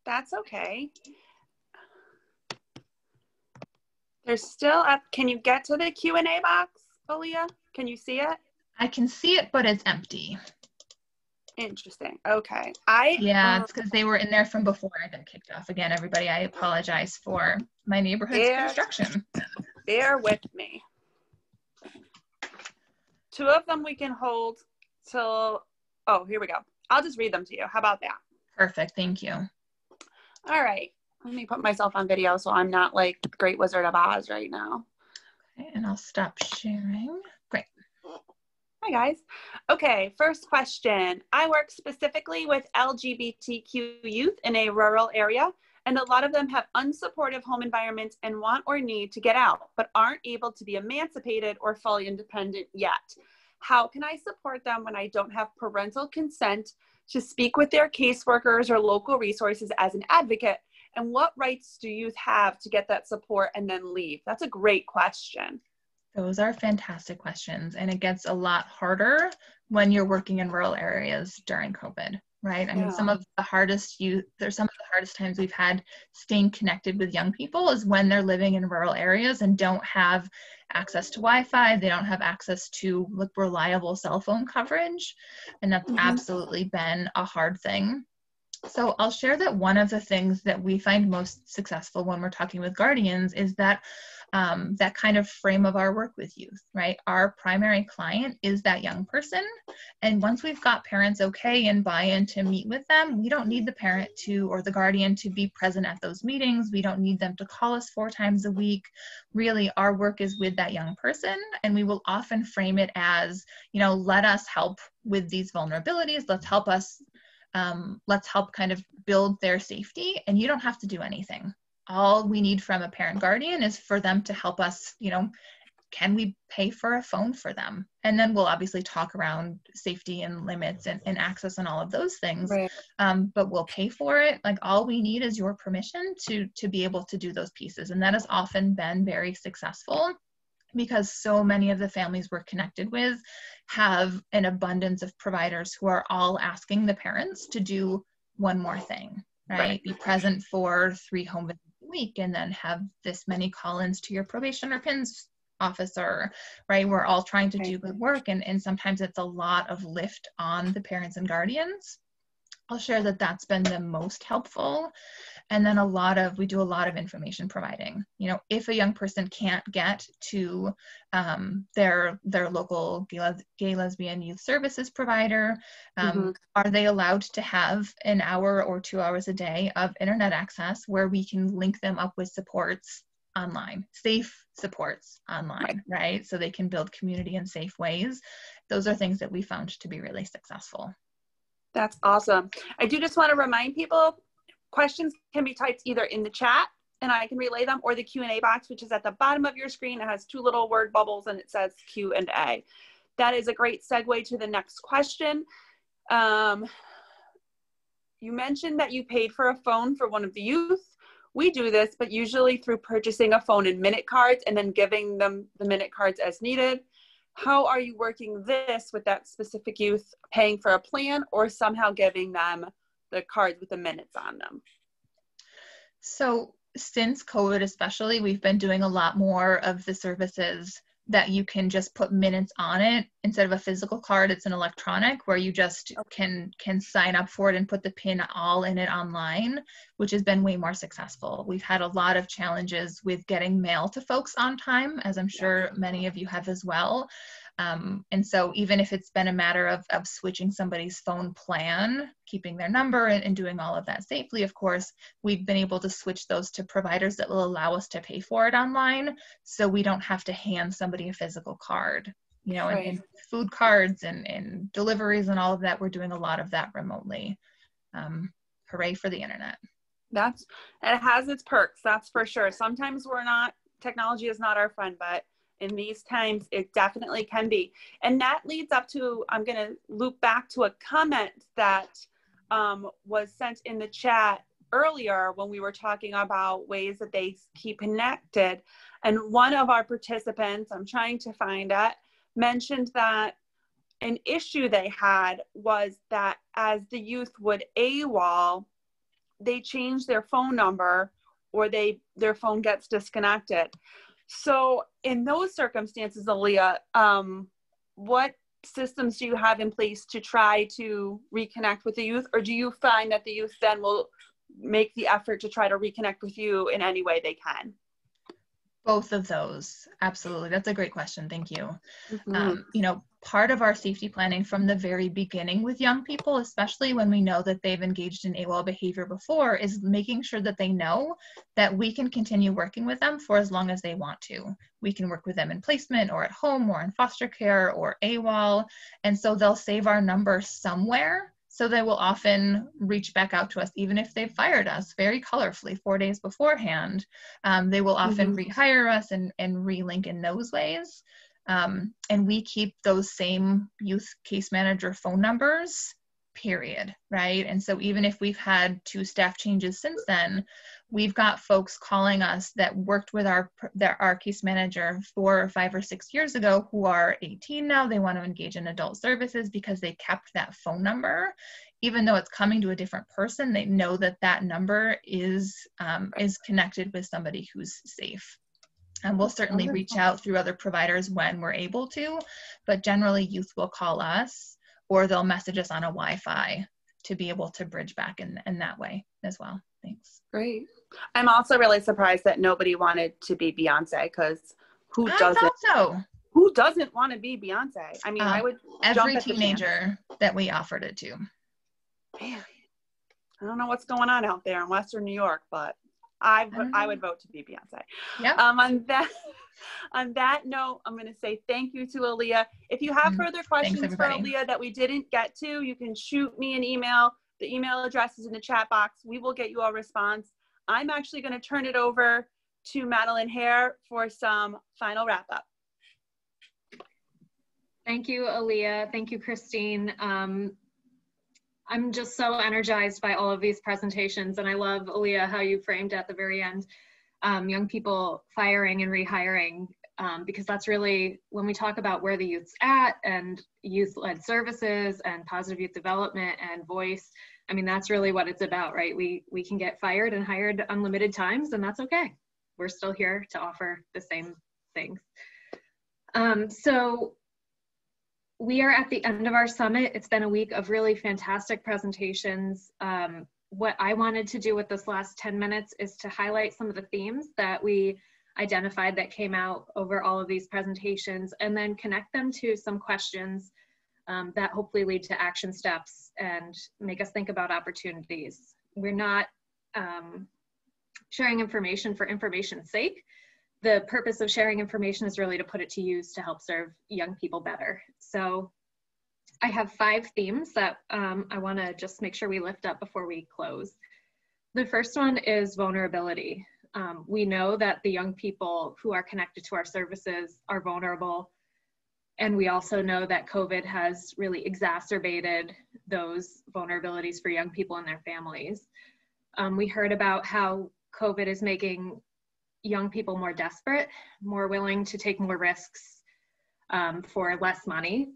That's okay. There's still up. Can you get to the Q&A box, Aaliyah? Can you see it? I can see it, but it's empty. Interesting. Okay. I Yeah, um, it's because they were in there from before I got kicked off. Again, everybody, I apologize for my neighborhood's bear, construction. Bear with me. Two of them we can hold till, oh, here we go. I'll just read them to you. How about that? Perfect. Thank you. All right. Let me put myself on video so I'm not like Great Wizard of Oz right now. Okay, and I'll stop sharing. Great. Hi, guys. Okay, first question. I work specifically with LGBTQ youth in a rural area, and a lot of them have unsupportive home environments and want or need to get out, but aren't able to be emancipated or fully independent yet. How can I support them when I don't have parental consent to speak with their caseworkers or local resources as an advocate? And what rights do youth have to get that support and then leave? That's a great question. Those are fantastic questions. And it gets a lot harder when you're working in rural areas during COVID, right? I yeah. mean, some of the hardest you there's some of the hardest times we've had staying connected with young people is when they're living in rural areas and don't have access to Wi-Fi, they don't have access to like reliable cell phone coverage. And that's mm-hmm. absolutely been a hard thing. So I'll share that one of the things that we find most successful when we're talking with guardians is that um, that kind of frame of our work with youth, right? Our primary client is that young person. And once we've got parents okay and buy in to meet with them, we don't need the parent to or the guardian to be present at those meetings. We don't need them to call us four times a week. Really, our work is with that young person. And we will often frame it as, you know, let us help with these vulnerabilities. Let's help us um, let's help kind of build their safety and you don't have to do anything. All we need from a parent guardian is for them to help us you know can we pay for a phone for them? And then we'll obviously talk around safety and limits and, and access and all of those things right. um, but we'll pay for it. Like all we need is your permission to to be able to do those pieces. And that has often been very successful because so many of the families we're connected with have an abundance of providers who are all asking the parents to do one more thing right, right. be present for three home visits a week and then have this many call-ins to your probation or pins officer right? We're all trying to do good work and, and sometimes it's a lot of lift on the parents and guardians i'll share that that's been the most helpful. And then a lot of we do a lot of information providing. You know if a young person can't get to um, their their local gay, les- gay, lesbian youth services provider um, mm-hmm. are they allowed to have an hour or two hours a day of internet access where we can link them up with supports online safe supports online right. right? So they can build community in safe ways. Those are things that we found to be really successful that's awesome. I do just want to remind people Questions can be typed either in the chat and I can relay them or the Q&A box, which is at the bottom of your screen. It has two little word bubbles and it says Q&A. That is a great segue to the next question. Um, you mentioned that you paid for a phone for one of the youth. We do this, but usually through purchasing a phone and minute cards and then giving them the minute cards as needed. How are you working this with that specific youth, paying for a plan or somehow giving them the cards with the minutes on them? So since COVID, especially, we've been doing a lot more of the services that you can just put minutes on it instead of a physical card it's an electronic where you just oh. can can sign up for it and put the pin all in it online which has been way more successful. We've had a lot of challenges with getting mail to folks on time as i'm sure many of you have as well um, and so even if it's been a matter of, of switching somebody's phone plan, keeping their number and, and doing all of that safely, of course, we've been able to switch those to providers that will allow us to pay for it online. So we don't have to hand somebody a physical card. You know, right. and, food cards and, and deliveries and all of that, we're doing a lot of that remotely. Um, hooray for the internet. That's, it has its perks, that's for sure. Sometimes we're not, technology is not our friend, but in these times, it definitely can be. And that leads up to, I'm going to loop back to a comment that um, was sent in the chat earlier when we were talking about ways that they keep connected. And one of our participants, I'm trying to find it, mentioned that an issue they had was that as the youth would AWOL, they change their phone number or they their phone gets disconnected. So, in those circumstances, Aaliyah, um, what systems do you have in place to try to reconnect with the youth, or do you find that the youth then will make the effort to try to reconnect with you in any way they can? Both of those, absolutely. That's a great question. Thank you. Mm-hmm. Um, you know, part of our safety planning from the very beginning with young people, especially when we know that they've engaged in AWOL behavior before, is making sure that they know that we can continue working with them for as long as they want to. We can work with them in placement or at home or in foster care or AWOL. And so they'll save our number somewhere so they will often reach back out to us, even if they've fired us very colorfully four days beforehand. Um, they will often mm-hmm. rehire us and, and relink in those ways. Um, and we keep those same youth case manager phone numbers period right? And so even if we've had two staff changes since then we've got folks calling us that worked with our our case manager four or five or six years ago who are 18 now they want to engage in adult services because they kept that phone number. Even though it's coming to a different person they know that that number is um, is connected with somebody who's safe and we'll certainly reach out through other providers when we're able to but generally youth will call us or they'll message us on a Wi-Fi to be able to bridge back in, in that way as well. Thanks. Great. I'm also really surprised that nobody wanted to be Beyonce because who doesn't? so. Who doesn't want to be Beyonce? I mean, I uh, would every teenager that we offered it to. Man, I don't know what's going on out there in Western New York, but I, I would vote to be Beyonce. Yeah. Um, on that [laughs] on that note, I'm going to say thank you to Aaliyah. If you have mm-hmm. further questions Thanks, for Aaliyah that we didn't get to, you can shoot me an email. The email address is in the chat box. We will get you a response. I'm actually going to turn it over to Madeline Hare for some final wrap up. Thank you, Aaliyah. Thank you, Christine. Um, I'm just so energized by all of these presentations, and I love, Aaliyah, how you framed at the very end um, young people firing and rehiring um, because that's really when we talk about where the youth's at and youth-led services and positive youth development and voice i mean that's really what it's about right? We we can get fired and hired unlimited times and that's okay. We're still here to offer the same things. Um, so we are at the end of our summit it's been a week of really fantastic presentations um, what I wanted to do with this last 10 minutes is to highlight some of the themes that we identified that came out over all of these presentations and then connect them to some questions um, that hopefully lead to action steps and make us think about opportunities. We're not um, sharing information for information's sake. The purpose of sharing information is really to put it to use to help serve young people better. So I have five themes that um, I want to just make sure we lift up before we close. The first one is vulnerability. Um, we know that the young people who are connected to our services are vulnerable. And we also know that COVID has really exacerbated those vulnerabilities for young people and their families. Um, we heard about how COVID is making young people more desperate, more willing to take more risks um, for less money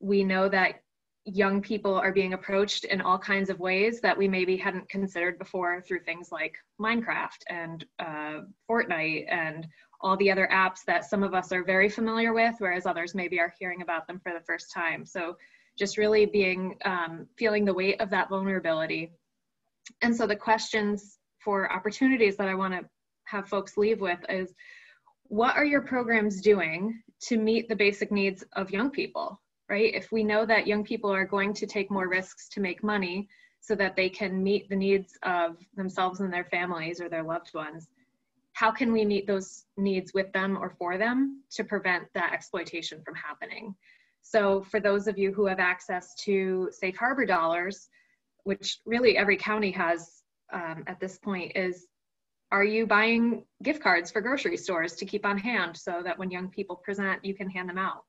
we know that young people are being approached in all kinds of ways that we maybe hadn't considered before through things like Minecraft and uh, Fortnite and all the other apps that some of us are very familiar with, whereas others maybe are hearing about them for the first time. So just really being, um, feeling the weight of that vulnerability. And so the questions for opportunities that I wanna have folks leave with is, what are your programs doing to meet the basic needs of young people, right? If we know that young people are going to take more risks to make money so that they can meet the needs of themselves and their families or their loved ones, how can we meet those needs with them or for them to prevent that exploitation from happening? So for those of you who have access to safe harbor dollars, which really every county has um, at this point, is are you buying gift cards for grocery stores to keep on hand so that when young people present, you can hand them out?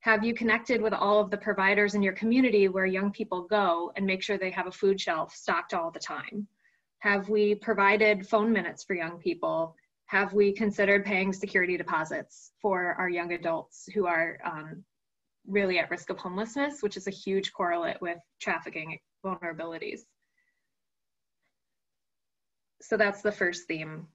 Have you connected with all of the providers in your community where young people go and make sure they have a food shelf stocked all the time? Have we provided phone minutes for young people? Have we considered paying security deposits for our young adults who are um, really at risk of homelessness, which is a huge correlate with trafficking vulnerabilities? So that's the first theme.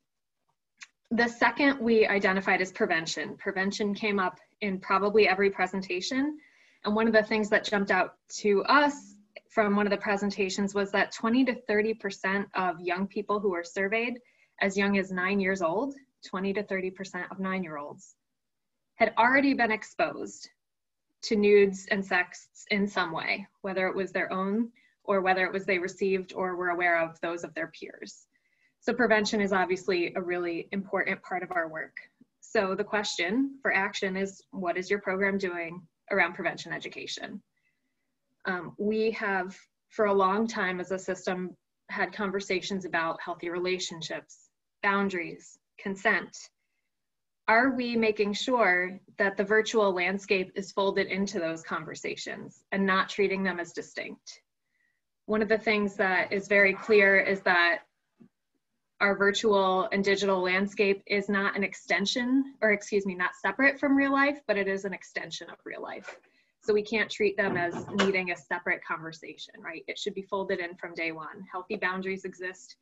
The second we identified is prevention. Prevention came up in probably every presentation. And one of the things that jumped out to us from one of the presentations was that 20 to 30% of young people who were surveyed as young as nine years old, 20 to 30% of nine year olds, had already been exposed to nudes and sex in some way, whether it was their own or whether it was they received or were aware of those of their peers. So prevention is obviously a really important part of our work. So the question for action is, what is your program doing around prevention education? Um, we have, for a long time as a system, had conversations about healthy relationships, boundaries, consent. Are we making sure that the virtual landscape is folded into those conversations and not treating them as distinct? One of the things that is very clear is that our virtual and digital landscape is not an extension, or excuse me, not separate from real life, but it is an extension of real life. So we can't treat them as needing a separate conversation, right? It should be folded in from day one. Healthy boundaries exist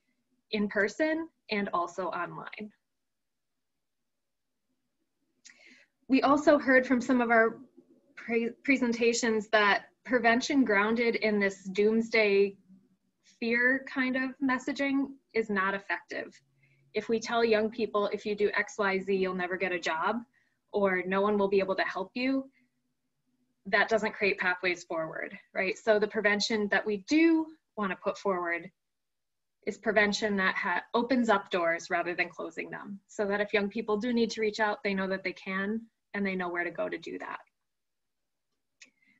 in person and also online. We also heard from some of our pre presentations that prevention grounded in this doomsday fear kind of messaging is not effective. If we tell young people, if you do X, Y, Z, you'll never get a job, or no one will be able to help you, that doesn't create pathways forward, right? So the prevention that we do want to put forward is prevention that opens up doors rather than closing them. So that if young people do need to reach out, they know that they can and they know where to go to do that.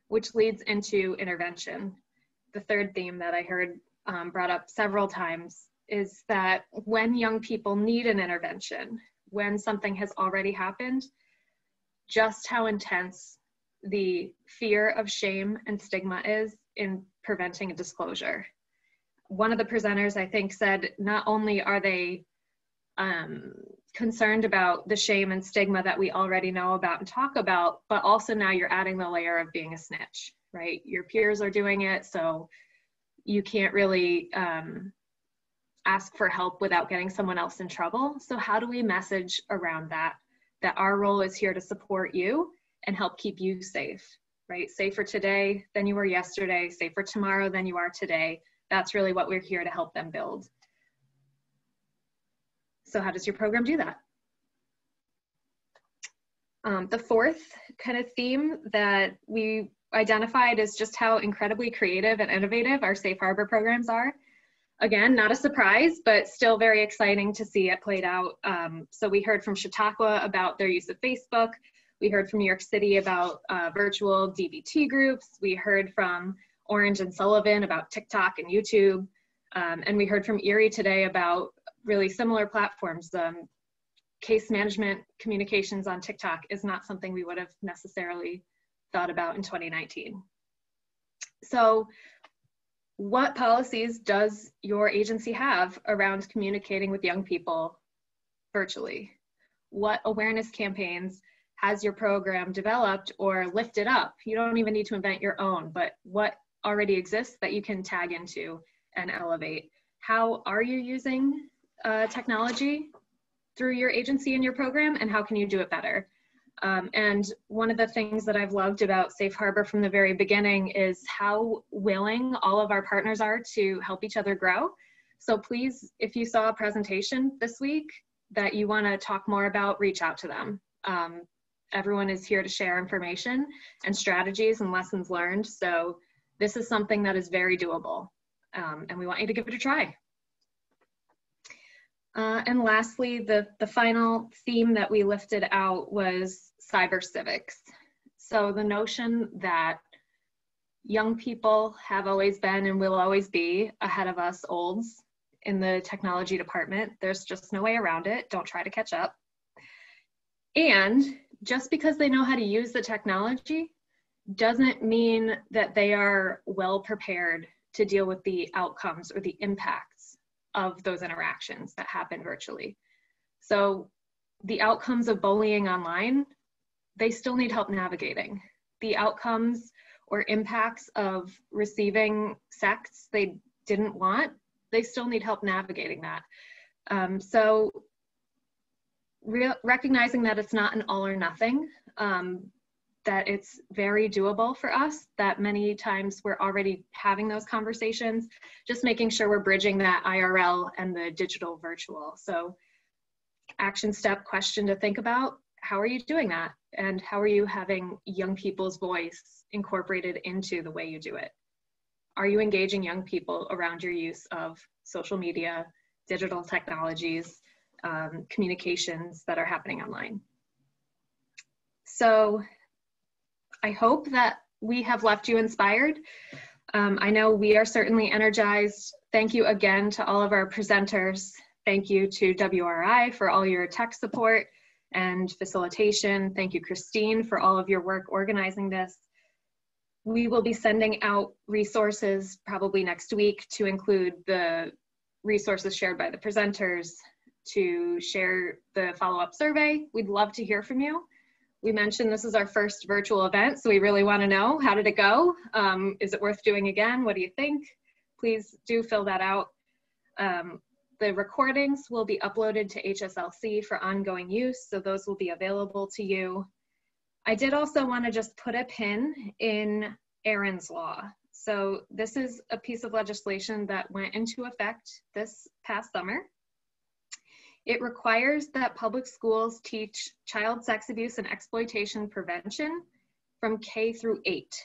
Which leads into intervention. The third theme that I heard um, brought up several times is that when young people need an intervention, when something has already happened, just how intense the fear of shame and stigma is in preventing a disclosure. One of the presenters, I think, said not only are they um, concerned about the shame and stigma that we already know about and talk about, but also now you're adding the layer of being a snitch, right? Your peers are doing it, so you can't really um, ask for help without getting someone else in trouble. So how do we message around that? That our role is here to support you and help keep you safe, right? Safer today than you were yesterday, safer tomorrow than you are today. That's really what we're here to help them build. So how does your program do that? Um, the fourth kind of theme that we identified is just how incredibly creative and innovative our safe harbor programs are again, not a surprise, but still very exciting to see it played out. Um, so we heard from Chautauqua about their use of Facebook. We heard from New York City about uh, virtual DBT groups. We heard from Orange and Sullivan about TikTok and YouTube. Um, and we heard from Erie today about really similar platforms. Um, case management communications on TikTok is not something we would have necessarily thought about in 2019. So what policies does your agency have around communicating with young people virtually? What awareness campaigns has your program developed or lifted up? You don't even need to invent your own, but what already exists that you can tag into and elevate? How are you using uh, technology through your agency and your program and how can you do it better? Um, and one of the things that I've loved about Safe Harbor from the very beginning is how willing all of our partners are to help each other grow. So please, if you saw a presentation this week that you want to talk more about, reach out to them. Um, everyone is here to share information and strategies and lessons learned. So this is something that is very doable um, and we want you to give it a try. Uh, and lastly, the, the final theme that we lifted out was cyber civics. So the notion that young people have always been and will always be ahead of us olds in the technology department. There's just no way around it. Don't try to catch up. And just because they know how to use the technology doesn't mean that they are well prepared to deal with the outcomes or the impacts of those interactions that happen virtually. So the outcomes of bullying online, they still need help navigating. The outcomes or impacts of receiving sex they didn't want, they still need help navigating that. Um, so recognizing that it's not an all or nothing, um, that it's very doable for us, that many times we're already having those conversations, just making sure we're bridging that IRL and the digital virtual. So action step question to think about, how are you doing that? And how are you having young people's voice incorporated into the way you do it? Are you engaging young people around your use of social media, digital technologies, um, communications that are happening online? So I hope that we have left you inspired. Um, I know we are certainly energized. Thank you again to all of our presenters. Thank you to WRI for all your tech support and facilitation. Thank you, Christine, for all of your work organizing this. We will be sending out resources probably next week to include the resources shared by the presenters, to share the follow-up survey. We'd love to hear from you we mentioned this is our first virtual event, so we really want to know how did it go? Um, is it worth doing again? What do you think? Please do fill that out. Um, the recordings will be uploaded to HSLC for ongoing use, so those will be available to you. I did also want to just put a pin in Erin's Law. So this is a piece of legislation that went into effect this past summer. It requires that public schools teach child sex abuse and exploitation prevention from K through 8,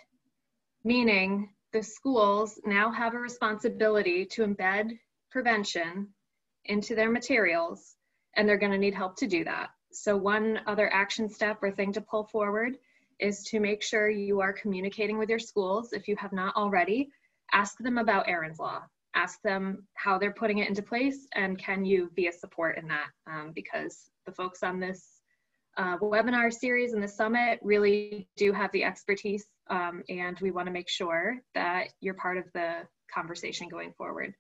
meaning the schools now have a responsibility to embed prevention into their materials, and they're going to need help to do that. So, one other action step or thing to pull forward is to make sure you are communicating with your schools. If you have not already, ask them about Erin's Law ask them how they're putting it into place and can you be a support in that um, because the folks on this uh, webinar series and the summit really do have the expertise um, and we want to make sure that you're part of the conversation going forward.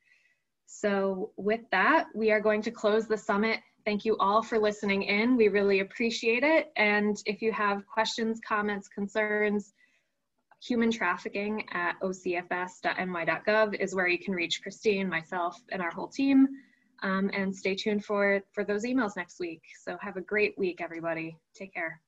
So with that, we are going to close the summit. Thank you all for listening in. We really appreciate it. And if you have questions, comments, concerns, human trafficking at ocfs.ny.gov is where you can reach Christine, myself, and our whole team. Um, and stay tuned for, for those emails next week. So have a great week, everybody. Take care.